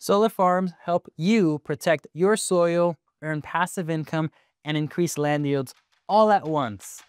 Solar farms help you protect your soil, earn passive income, and increase land yields all at once.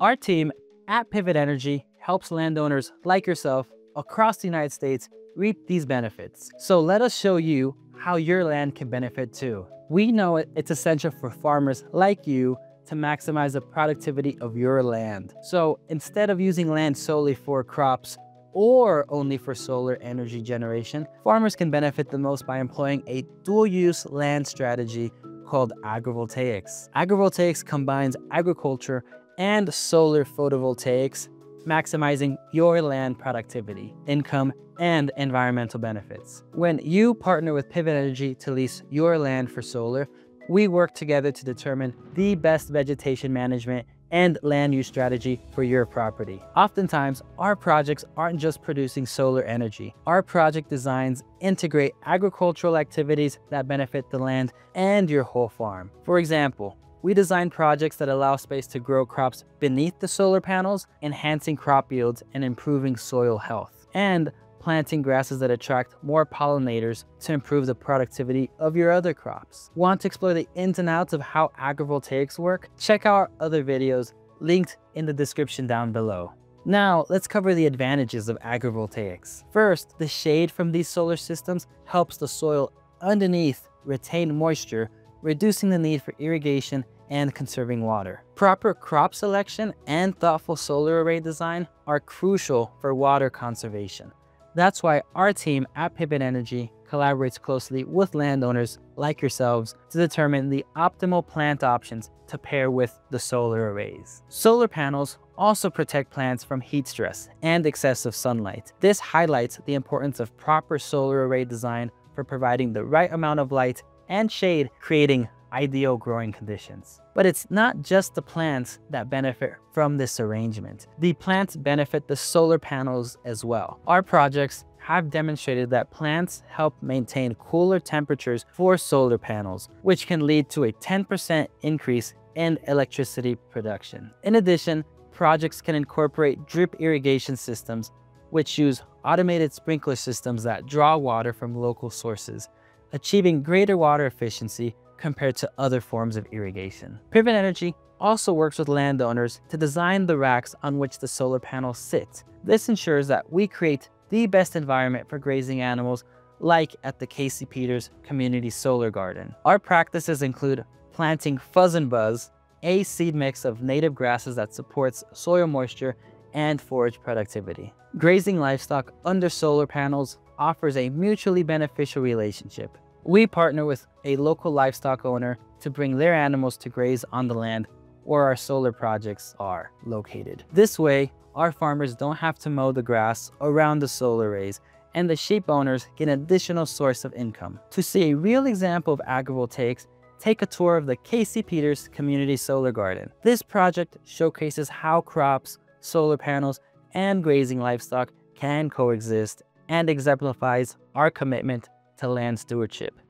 Our team at Pivot Energy helps landowners like yourself across the United States reap these benefits. So let us show you how your land can benefit too. We know it's essential for farmers like you to maximize the productivity of your land. So instead of using land solely for crops or only for solar energy generation, farmers can benefit the most by employing a dual-use land strategy called agrivoltaics. Agrivoltaics combines agriculture and solar photovoltaics, maximizing your land productivity, income, and environmental benefits. When you partner with Pivot Energy to lease your land for solar, we work together to determine the best vegetation management and land use strategy for your property. Oftentimes, our projects aren't just producing solar energy. Our project designs integrate agricultural activities that benefit the land and your whole farm. For example, we design projects that allow space to grow crops beneath the solar panels, enhancing crop yields and improving soil health. And planting grasses that attract more pollinators to improve the productivity of your other crops. Want to explore the ins and outs of how agrivoltaics work? Check out our other videos linked in the description down below. Now, let's cover the advantages of agrivoltaics. First, the shade from these solar systems helps the soil underneath retain moisture, reducing the need for irrigation and conserving water. Proper crop selection and thoughtful solar array design are crucial for water conservation. That's why our team at Pivot Energy collaborates closely with landowners like yourselves to determine the optimal plant options to pair with the solar arrays. Solar panels also protect plants from heat stress and excessive sunlight. This highlights the importance of proper solar array design for providing the right amount of light and shade, creating ideal growing conditions. But it's not just the plants that benefit from this arrangement. The plants benefit the solar panels as well. Our projects have demonstrated that plants help maintain cooler temperatures for solar panels, which can lead to a 10% increase in electricity production. In addition, projects can incorporate drip irrigation systems, which use automated sprinkler systems that draw water from local sources, achieving greater water efficiency compared to other forms of irrigation. Pivot Energy also works with landowners to design the racks on which the solar panels sit. This ensures that we create the best environment for grazing animals like at the Casey Peters Community Solar Garden. Our practices include planting Fuzz and Buzz, a seed mix of native grasses that supports soil moisture and forage productivity. Grazing livestock under solar panels offers a mutually beneficial relationship. We partner with a local livestock owner to bring their animals to graze on the land where our solar projects are located. This way, our farmers don't have to mow the grass around the solar arrays and the sheep owners get an additional source of income. To see a real example of agrivoltaics, take a tour of the Casey Peters Community Solar Garden. This project showcases how crops, solar panels, and grazing livestock can coexist and exemplifies our commitment to land stewardship.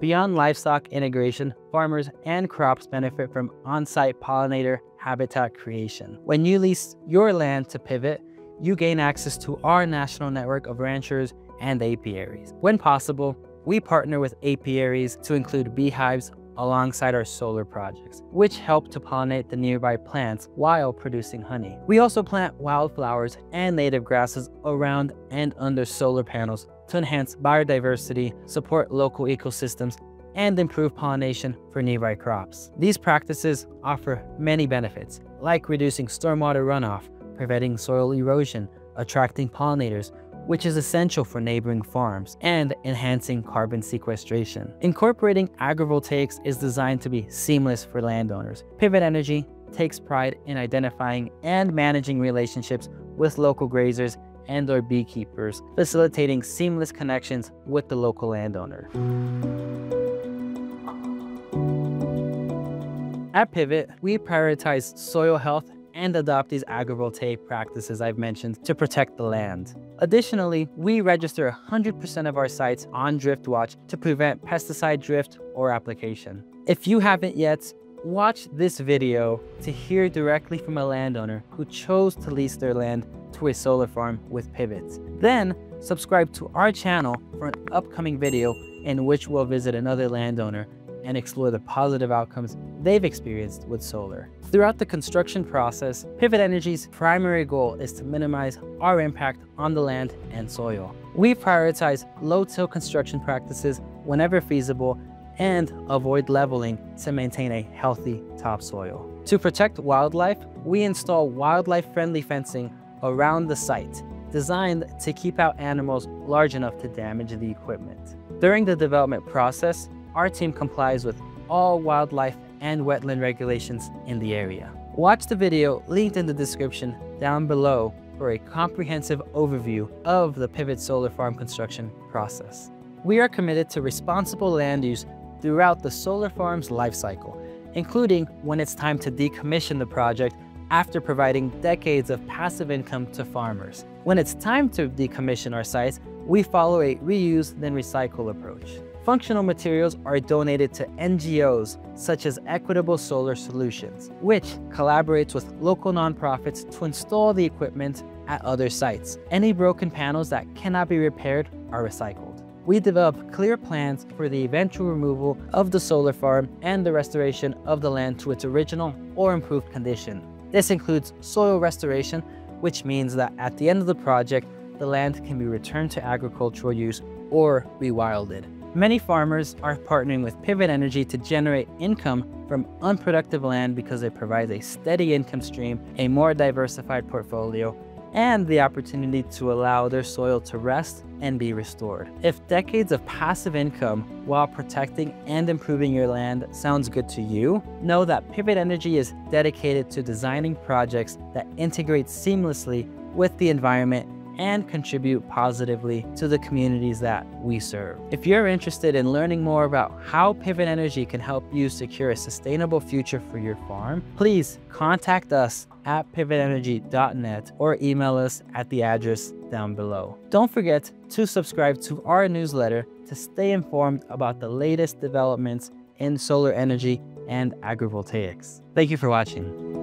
Beyond livestock integration, farmers and crops benefit from on-site pollinator habitat creation. When you lease your land to Pivot, you gain access to our national network of ranchers and apiaries. When possible, we partner with apiaries to include beehives alongside our solar projects, which help to pollinate the nearby plants while producing honey. We also plant wildflowers and native grasses around and under solar panels to enhance biodiversity, support local ecosystems, and improve pollination for nearby crops. These practices offer many benefits, like reducing stormwater runoff, preventing soil erosion, attracting pollinators, which is essential for neighboring farms, and enhancing carbon sequestration. Incorporating agrivoltaics is designed to be seamless for landowners. Pivot Energy takes pride in identifying and managing relationships with local grazers and or beekeepers, facilitating seamless connections with the local landowner. At Pivot, we prioritize soil health and adopt these agrivoltaic practices I've mentioned to protect the land. Additionally, we register 100% of our sites on DriftWatch to prevent pesticide drift or application. If you haven't yet, watch this video to hear directly from a landowner who chose to lease their land to a solar farm with pivots. Then subscribe to our channel for an upcoming video in which we'll visit another landowner and explore the positive outcomes they've experienced with solar. Throughout the construction process, Pivot Energy's primary goal is to minimize our impact on the land and soil. We prioritize low-till construction practices whenever feasible and avoid leveling to maintain a healthy topsoil. To protect wildlife, we install wildlife-friendly fencing around the site, designed to keep out animals large enough to damage the equipment. During the development process, our team complies with all wildlife and wetland regulations in the area. Watch the video linked in the description down below for a comprehensive overview of the Pivot Solar Farm construction process. We are committed to responsible land use throughout the solar farm's lifecycle, including when it's time to decommission the project after providing decades of passive income to farmers. When it's time to decommission our sites, we follow a reuse then recycle approach. Functional materials are donated to NGOs such as Equitable Solar Solutions, which collaborates with local nonprofits to install the equipment at other sites. Any broken panels that cannot be repaired are recycled. We develop clear plans for the eventual removal of the solar farm and the restoration of the land to its original or improved condition. This includes soil restoration, which means that at the end of the project, the land can be returned to agricultural use or rewilded. Many farmers are partnering with Pivot Energy to generate income from unproductive land because it provides a steady income stream, a more diversified portfolio, and the opportunity to allow their soil to rest and be restored. If decades of passive income while protecting and improving your land sounds good to you, know that Pivot Energy is dedicated to designing projects that integrate seamlessly with the environment and contribute positively to the communities that we serve. If you're interested in learning more about how Pivot Energy can help you secure a sustainable future for your farm, please contact us at pivotenergy.net or email us at the address down below. Don't forget to subscribe to our newsletter to stay informed about the latest developments in solar energy and agrivoltaics. Thank you for watching.